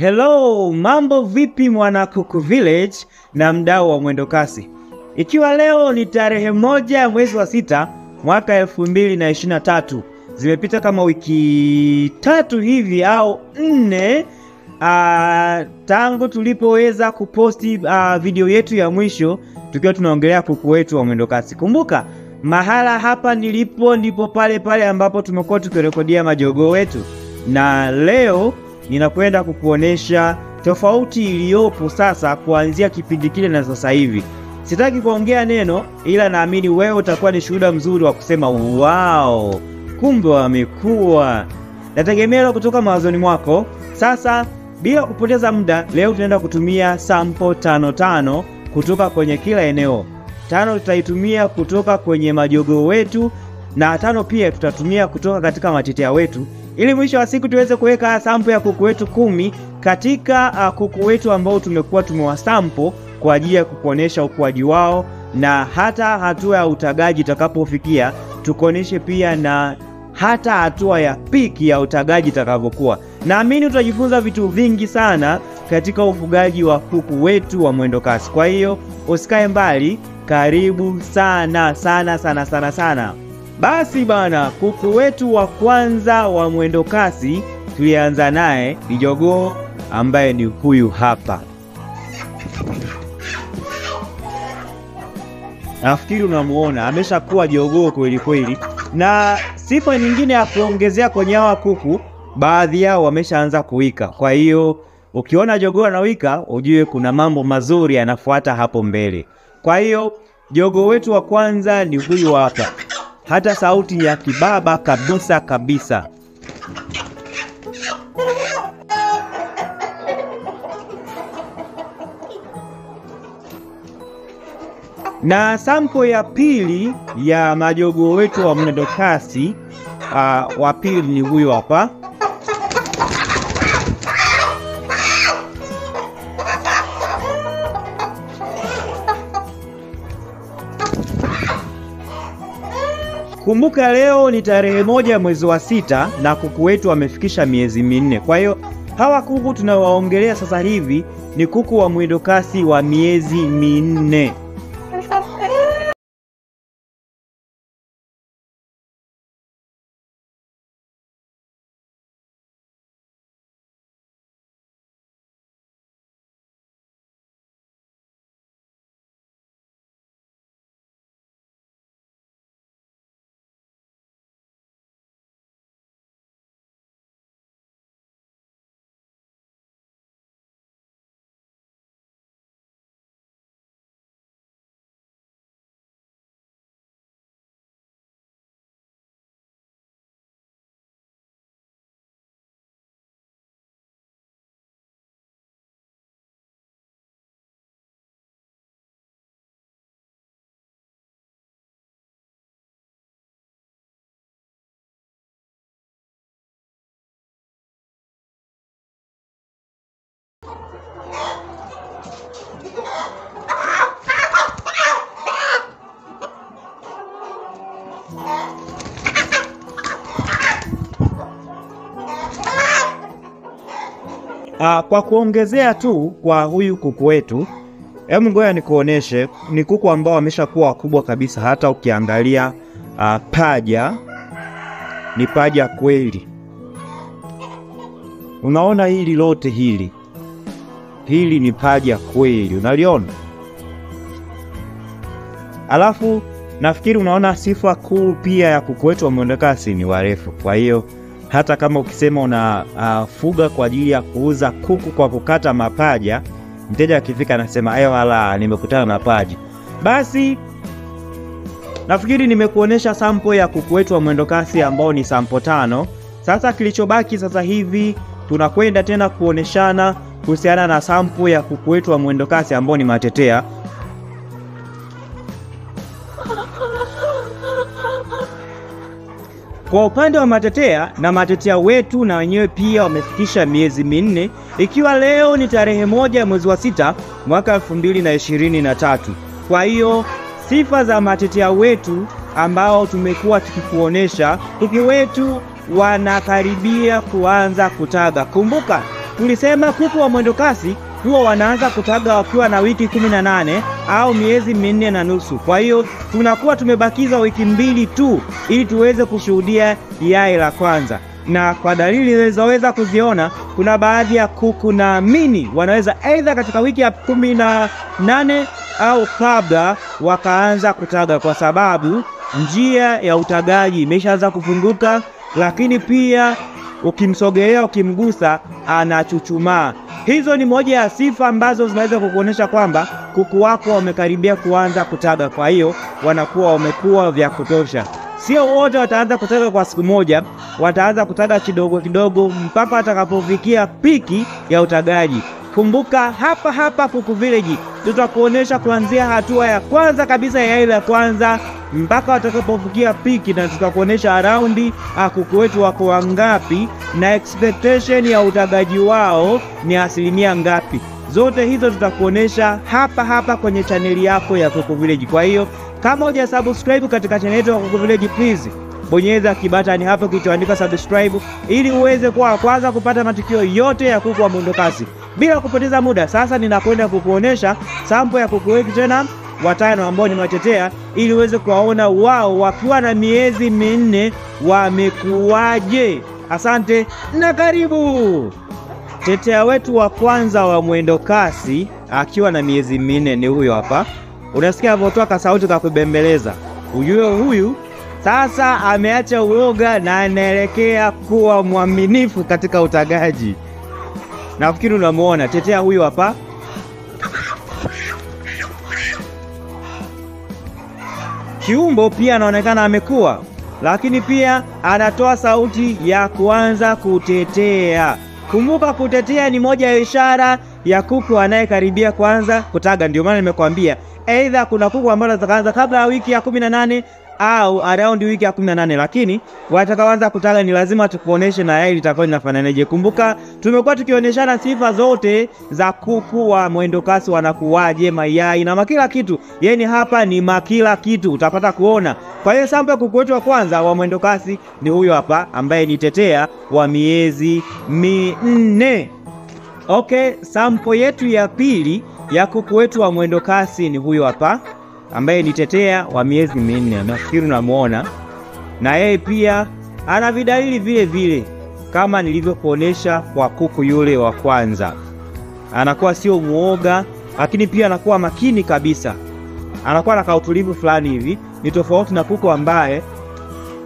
Hello, mambo vipi mwana Kuku Village na mdau wa mwendo kasi, ikiwa leo ni tarehe moja ya mwezi wa sita mwaka elfu mbili na ishirini na tatu zimepita kama wiki tatu hivi au nne uh, tangu tulipoweza kuposti a, video yetu ya mwisho tukiwa tunaongelea kuku wetu wa mwendo kasi. Kumbuka mahala hapa nilipo ndipo pale pale ambapo tumekuwa tukirekodia majogoo wetu, na leo ninakwenda kukuonesha tofauti iliyopo sasa kuanzia kipindi kile na sasa hivi. Sitaki kuongea neno, ila naamini wewe utakuwa ni shuhuda mzuri wa kusema wow, kumbe wamekuwa. Nategemea kutoka mawazoni mwako. Sasa bila kupoteza muda, leo tunaenda kutumia sampo tano tano kutoka kwenye kila eneo. Tano tutaitumia kutoka kwenye majogoo wetu na tano pia tutatumia kutoka katika matetea wetu ili mwisho wa siku tuweze kuweka sampo ya kuku wetu kumi katika uh, kuku wetu ambao tumekuwa tumewasampo kwa ajili ya kukuonesha ukuaji wao na hata hatua ya utagaji itakapofikia, tukuoneshe pia na hata hatua ya piki ya utagaji itakavyokuwa. Naamini utajifunza vitu vingi sana katika ufugaji wa kuku wetu wa mwendo kasi. Kwa hiyo usikae mbali, karibu sana sana sana sana sana. Basi bana, kuku wetu wa kwanza wa mwendo kasi tulianza naye ni jogoo ambaye ni huyu hapa. Nafikiri unamuona ameshakuwa jogoo kweli kweli, na sifa nyingine ya kuongezea kwenye hawa kuku, baadhi yao wameshaanza kuwika. Kwa hiyo ukiona jogoo anawika, ujue kuna mambo mazuri yanafuata hapo mbele. Kwa hiyo jogoo wetu wa kwanza ni huyu hapa hata sauti ya kibaba kabisa kabisa. Na sampo ya pili ya majogoo wetu wa mwendokasi uh, wa pili ni huyu hapa. Kumbuka leo ni tarehe moja mwezi wa sita na kuku wetu wamefikisha miezi minne. Kwa hiyo hawa kuku tunawaongelea sasa hivi ni kuku wa mwendokasi wa miezi minne. Ah, kwa kuongezea tu kwa huyu kuku wetu, hebu ngoja nikuoneshe, ni kuku ambao wameshakuwa wakubwa kabisa. Hata ukiangalia aa, paja ni paja kweli. Unaona hili lote hili hili ni paja kweli, unaliona? Alafu nafikiri unaona sifa kuu pia ya kuku wetu wa mwendokasi ni warefu. Kwa hiyo hata kama ukisema unafuga uh, kwa ajili ya kuuza kuku kwa kukata mapaja, mteja akifika anasema ayo, wala nimekutana na paja. Basi nafikiri nimekuonesha sampo ya kuku wetu wa mwendokasi ambao ni sampo tano. Sasa kilichobaki sasa hivi tunakwenda tena kuoneshana kuhusiana na sampo ya kuku wetu wa mwendokasi ambao ni matetea. Kwa upande wa matetea na matetea wetu na wenyewe pia wamefikisha miezi minne, ikiwa leo ni tarehe moja ya mwezi wa sita mwaka elfu mbili na ishirini na tatu. Kwa hiyo sifa za matetea wetu ambao tumekuwa tukikuonesha, kuku wetu wanakaribia kuanza kutaga. Kumbuka tulisema kuku wa mwendokasi huwa wanaanza kutaga wakiwa na wiki kumi na nane au miezi minne na nusu. Kwa hiyo tunakuwa tumebakiza wiki mbili tu ili tuweze kushuhudia yai la kwanza, na kwa dalili zilizoweza kuziona, kuna baadhi ya kuku na mini wanaweza aidha katika wiki ya kumi na nane au kabla wakaanza kutaga, kwa sababu njia ya utagaji imeshaanza kufunguka, lakini pia ukimsogelea, ukimgusa, anachuchumaa. Hizo ni moja ya sifa ambazo zinaweza kukuonyesha kwamba kuku wako wamekaribia kuanza kutaga. Kwa hiyo wanakuwa wamekuwa vya kutosha. Sio wote wataanza kutaga kwa siku moja, wataanza kutaga kidogo kidogo mpaka watakapofikia piki ya utagaji. Kumbuka hapa hapa Kuku Village tutakuonesha kuanzia hatua ya kwanza kabisa ya yai la kwanza mpaka watakapofikia piki, na tutakuonesha araundi kuku wetu wako wangapi na expectation ya utagaji wao ni asilimia ngapi. Zote hizo tutakuonesha hapa hapa kwenye chaneli yako ya Kuku Village. Kwa hiyo kama huja subscribe katika chaneli yetu ya Kuku Village, please bonyeza kibatani hapo kilichoandika subscribe ili uweze kuwa kwanza kupata matukio yote ya kuku wa mwendokasi. Bila kupoteza muda, sasa ninakwenda kukuonesha sampo ya kuku wetu tena watano ambao nimewatetea ili uweze kuwaona wao wakiwa na miezi minne wamekuwaje. Asante na karibu. Tetea wetu wa kwanza wa mwendokasi akiwa na miezi minne ni huyo hapa. Unasikia avotoa kasauti ka kubembeleza. Ujue huyu sasa ameacha uoga na anaelekea kuwa mwaminifu katika utagaji. Nafikiri unamuona tetea huyo hapa. Kiumbo pia anaonekana amekuwa, lakini pia anatoa sauti ya kuanza kutetea. Kumbuka, kutetea ni moja ya ishara ya kuku anayekaribia kuanza kutaga. Ndio maana nimekwambia aidha kuna kuku ambao zitaanza kabla ya wiki ya kumi na nane au around wiki ya 18, lakini watakaoanza kutaga ni lazima tukuoneshe na yai litakuwa linafananaje. Kumbuka tumekuwa tukionyeshana sifa zote za kuku wa mwendokasi wanakuwaje, mayai na makila kitu, yani hapa ni makila kitu utapata kuona. Kwa hiyo sample kuku wetu wa kwanza wa mwendokasi ni huyo hapa, ambaye ni tetea wa miezi minne. Okay, sample yetu ya pili ya kuku wetu wa mwendokasi ni huyo hapa ambaye ni tetea wa miezi minne. Nafikiri unamuona, na yeye pia ana vidalili vile vile kama nilivyokuonesha kwa kuku yule wa kwanza. Anakuwa sio muoga, lakini pia anakuwa makini kabisa, anakuwa na kautulivu fulani hivi. Ni tofauti na kuku ambaye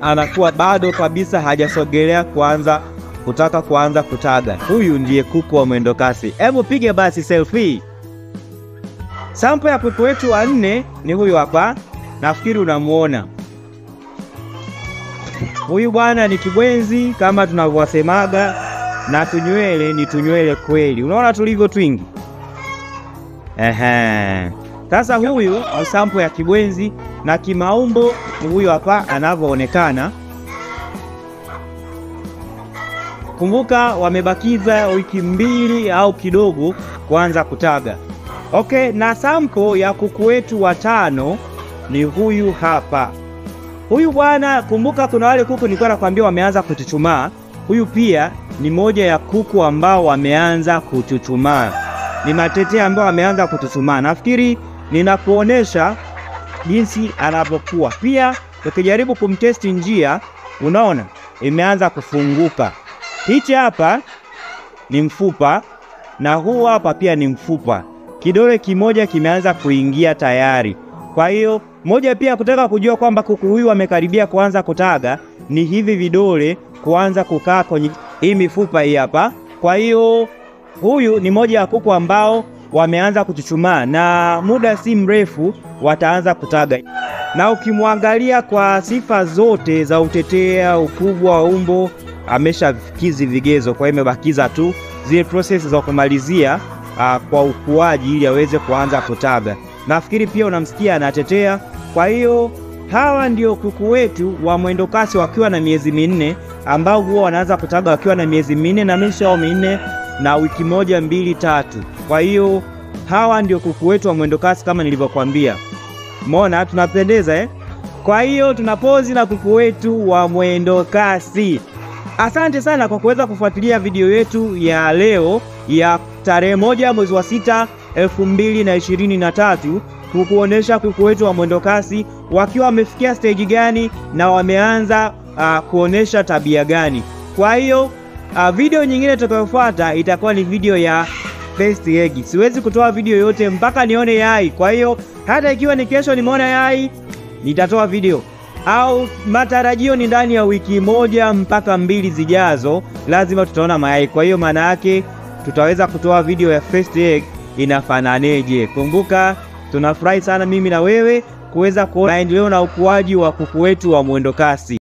anakuwa bado kabisa hajasogelea kuanza kutaka kuanza kutaga. Huyu ndiye kuku wa mwendokasi. Hebu pige basi selfie. Sampo ya pepo wetu wa nne ni huyu hapa, nafikiri unamuona huyu bwana. Ni kibwenzi kama tunavyosemaga, na tunywele ni tunywele kweli. Unaona tulivyo twingi. Ehe, sasa huyu ni sampo ya kibwenzi na kimaumbo huyu hapa anavyoonekana. Kumbuka wamebakiza wiki mbili au kidogo kuanza kutaga. Okay, na sampo ya kuku wetu watano ni huyu hapa. Huyu bwana, kumbuka kuna wale kuku nilikuwa nakwambia wameanza kuchuchumaa. Huyu pia ni moja ya kuku ambao wameanza kuchuchumaa, ni matetea ambao wameanza kuchuchumaa. Nafikiri ninakuonesha jinsi anavyokuwa. Pia ukijaribu kumtesti njia, unaona imeanza kufunguka. Hichi hapa ni mfupa na huu hapa pia ni mfupa kidole kimoja kimeanza kuingia tayari. Kwa hiyo moja pia kutaka kujua kwamba kuku huyu amekaribia kuanza kutaga ni hivi vidole kuanza kukaa kwenye hii mifupa hii hapa. Kwa hiyo huyu ni moja ya kuku ambao wameanza kuchuchumaa na muda si mrefu wataanza kutaga, na ukimwangalia kwa sifa zote za utetea, ukubwa wa umbo, ameshakizi vigezo. Kwa hiyo imebakiza tu zile prosesi za kumalizia Uh, kwa ukuaji ili aweze kuanza kutaga. Nafikiri pia unamsikia anatetea. Kwa hiyo hawa ndio kuku wetu wa mwendokasi wakiwa na miezi minne, ambao huwa wanaanza kutaga wakiwa na miezi minne na nusu au minne na wiki moja mbili tatu. Kwa hiyo hawa ndio kuku wetu wa mwendokasi kama nilivyokuambia. Mona tunapendeza eh? Kwa hiyo tunapozi na kuku wetu wa mwendokasi. Asante sana kwa kuweza kufuatilia video yetu ya leo ya tarehe moja mwezi wa sita elfu mbili na ishirini na tatu kukuonesha kuku wetu wa mwendokasi wakiwa wamefikia steji gani na wameanza uh, kuonesha tabia gani. Kwa hiyo uh, video nyingine itakayofuata itakuwa ni video ya best egg. Siwezi kutoa video yote mpaka nione yai. Kwa hiyo hata ikiwa ni kesho nimeona yai, nitatoa video au matarajio ni ndani ya wiki moja mpaka mbili zijazo, lazima tutaona mayai. Kwa hiyo maana yake tutaweza kutoa video ya first egg inafananeje. Kumbuka tunafurahi sana mimi na wewe kuweza kuona maendeleo na ukuaji wa kuku wetu wa mwendokasi.